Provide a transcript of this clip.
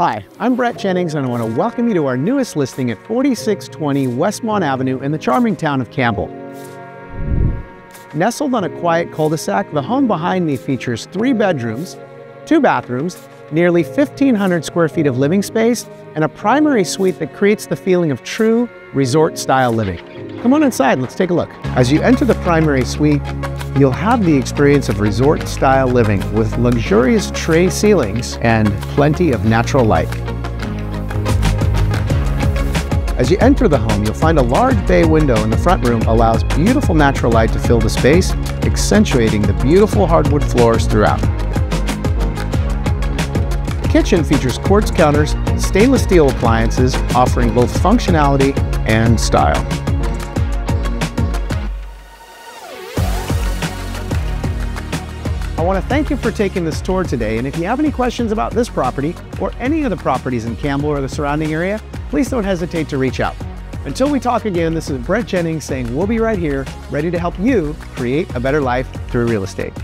Hi, I'm Brett Jennings and I want to welcome you to our newest listing at 4620 Westmont Avenue in the charming town of Campbell. Nestled on a quiet cul-de-sac, the home behind me features three bedrooms, two bathrooms, nearly 1,500 square feet of living space, and a primary suite that creates the feeling of true resort-style living. Come on inside, let's take a look. As you enter the primary suite, you'll have the experience of resort-style living with luxurious tray ceilings and plenty of natural light. As you enter the home, you'll find a large bay window in the front room allows beautiful natural light to fill the space, accentuating the beautiful hardwood floors throughout. The kitchen features quartz counters, stainless steel appliances, offering both functionality and style. I want to thank you for taking this tour today, and if you have any questions about this property or any of the properties in Campbell or the surrounding area, please don't hesitate to reach out. Until we talk again, this is Brett Jennings saying we'll be right here, ready to help you create a better life through real estate.